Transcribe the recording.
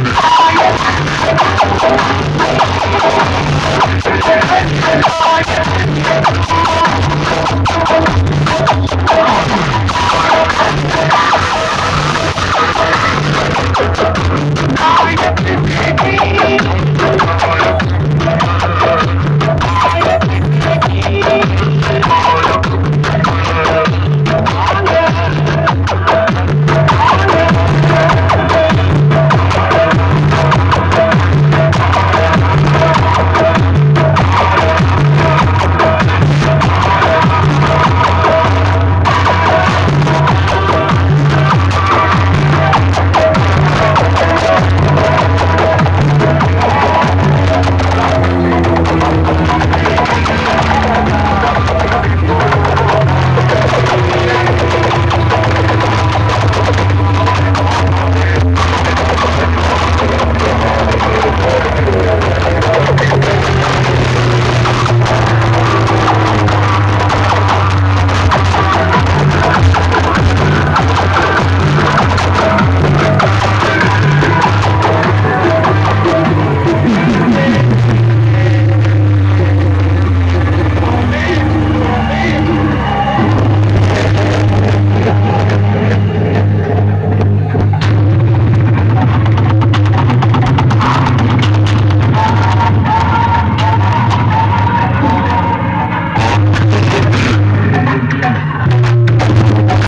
Ugh.